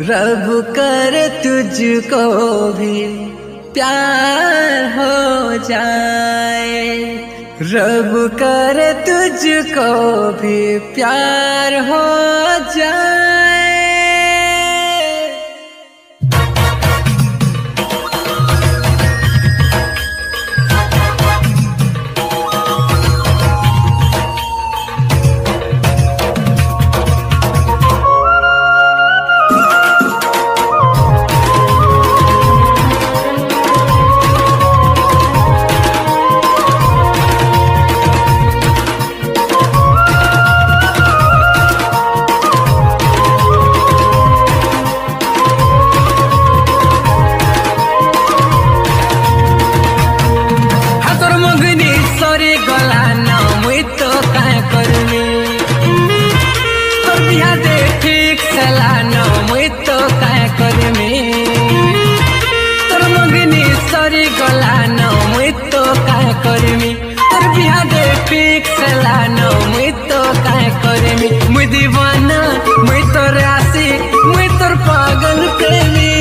रब कर तुझको भी प्यार हो जाए। रब कर तुझको भी प्यार हो जाए। मुई तो काय करेमी? मुई दीवाना मुई तो राशी मुई तोर पागल प्रेमी.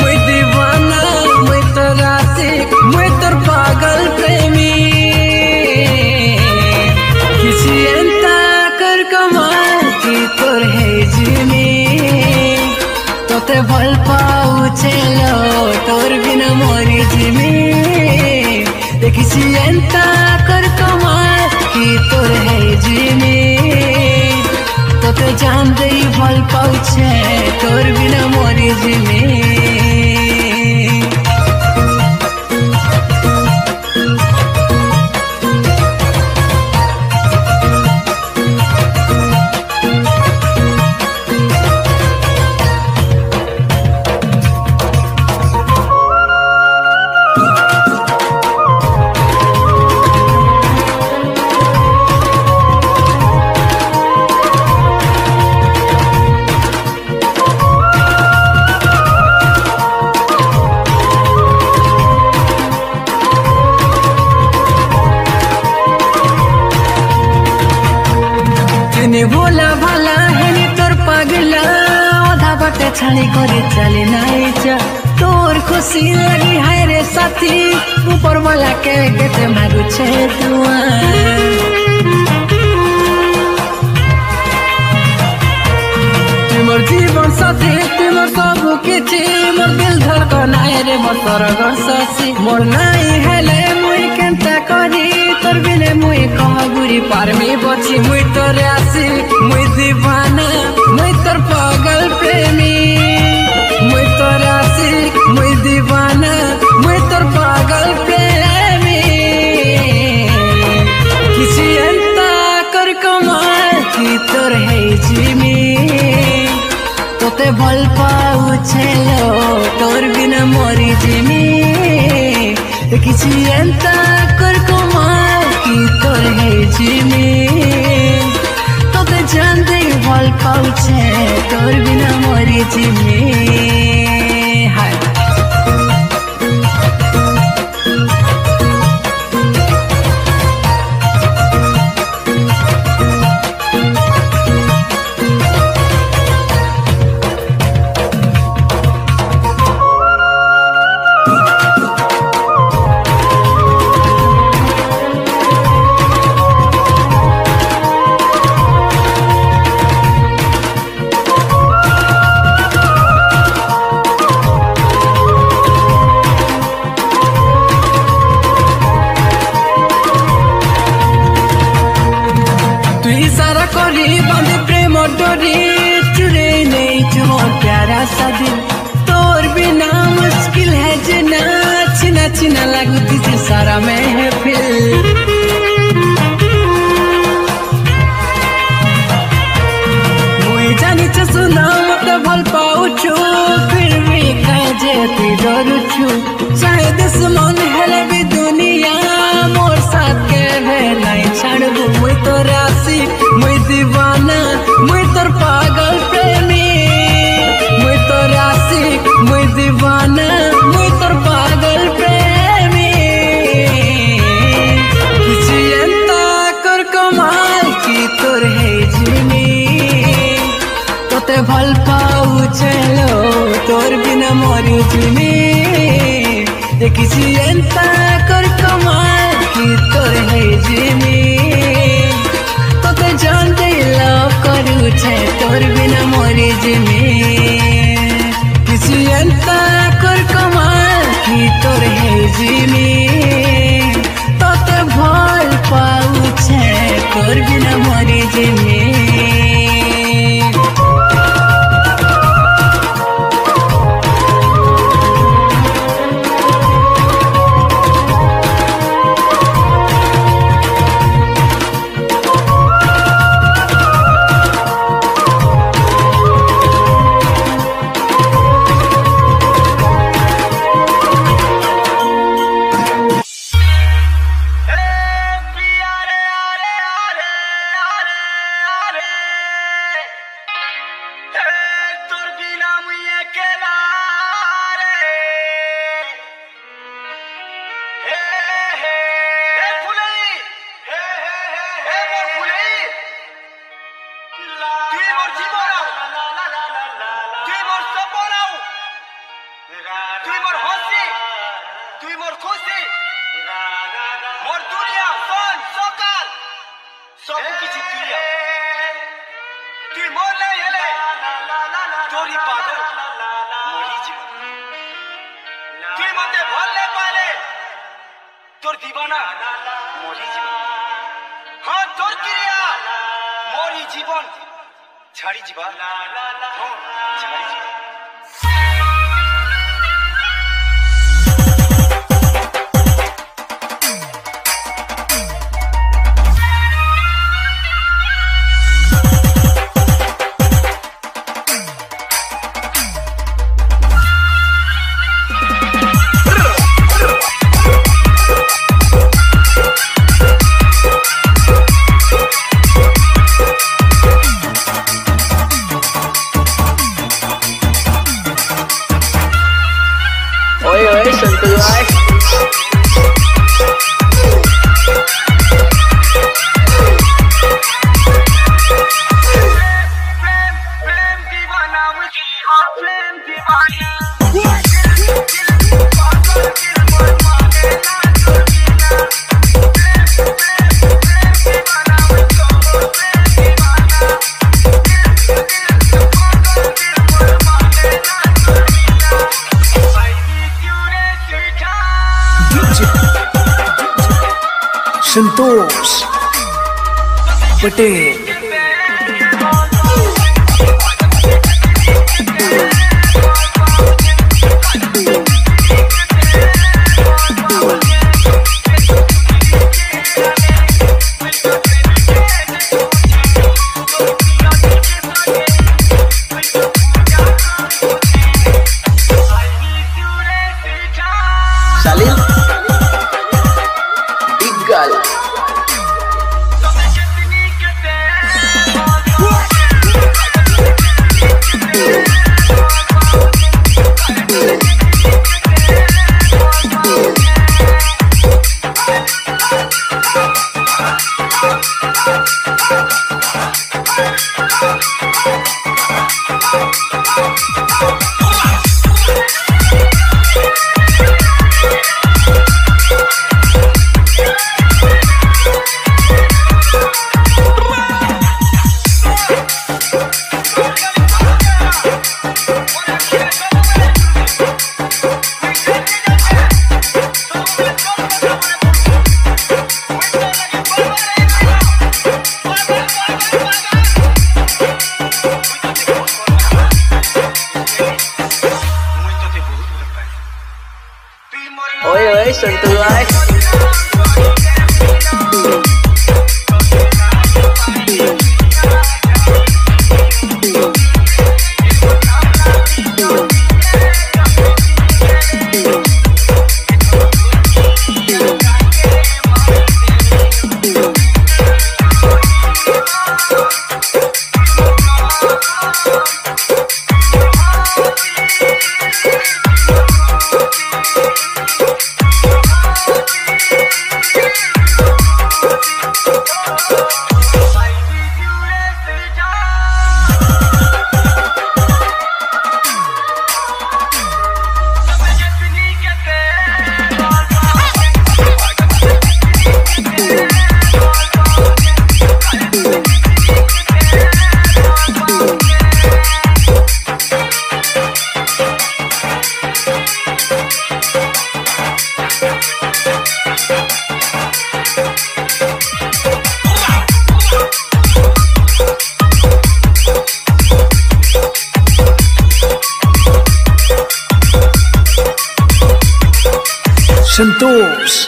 मुई दीवाना मुई तो राशी मुई तोर पागल प्रेमी. किसी अंता कर कमाल की तोर है जीनी तोते भल पाऊ चलो जान दई फल पाउछे तोर बिना मोरी जिने মোর নাই হেলে মুই কেনতা করি তোর বিনে মুই কহ পারমি বছি মুই তোরে আসি মুই দিবানা, মুই তোর পাগল প্রেমী। মুই তোরে আসি মুই দিবানা, মুই তোর পাগল প্রেমী। কিছু এন্তা কর কমাল, কি তোর হে জিমি? তোতে ভালো পাউছে লো তোর বিনা মরি জিমি। কিছু এন্তা কর কমাল কি তোর হে জিমি? তোতে জান দেই ভালো পাউছে তোর বিনা মরি জিমি। জিমি দেখিছি এন্তা কর কমাল কি তোর হে জিমি। তোতে জান দেই লাভ করুছে তোর বিনা মরি তুই মোর জীবন তুই মোর সপন তুই মোর হসি। তুই মোর খুশি। মোর দুনিয়া সন সকাল। সব কিছু তুই তুই মোর নাই হেলে তোরি পাগল। মরি জীবন তুই মতে ভরলে পালে তোর দিবানা। মরি জীবন হ্যাঁ তোর ক্রিয়া। মরি জীবন। 자리 집 안. 자리 집 안. संतोष पटेल। Oh! संतोष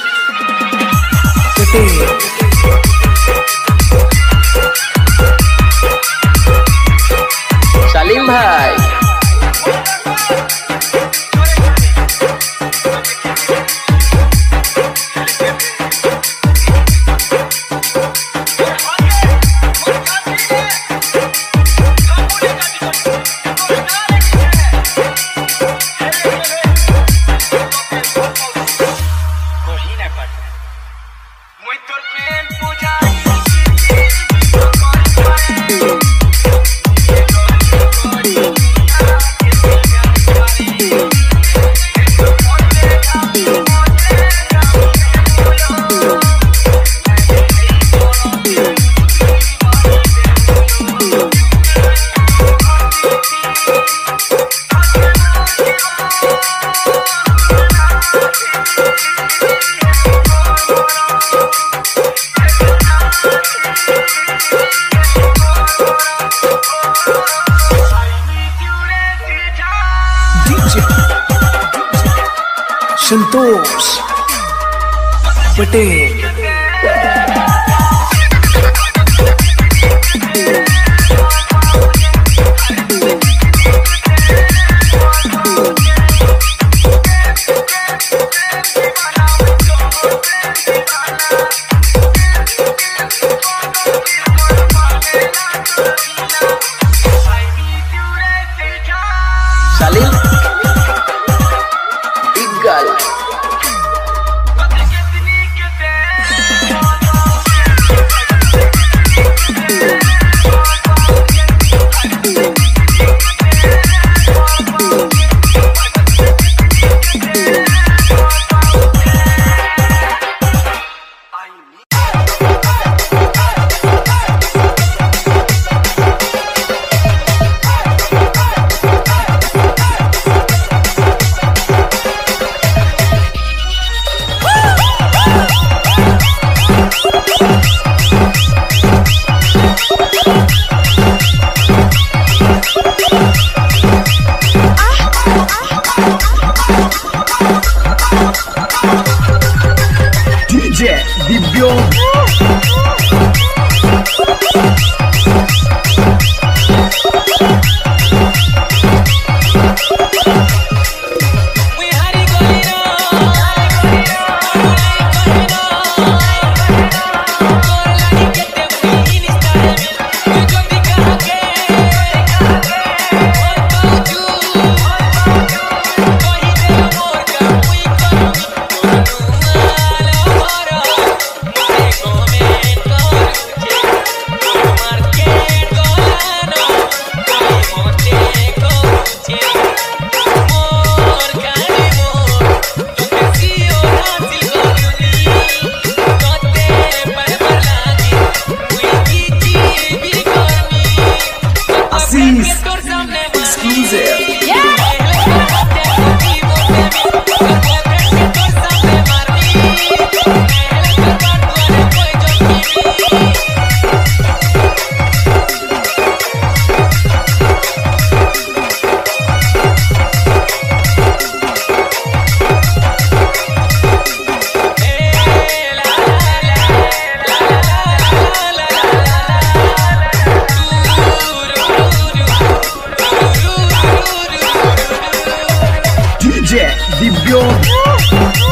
DJ Dibio.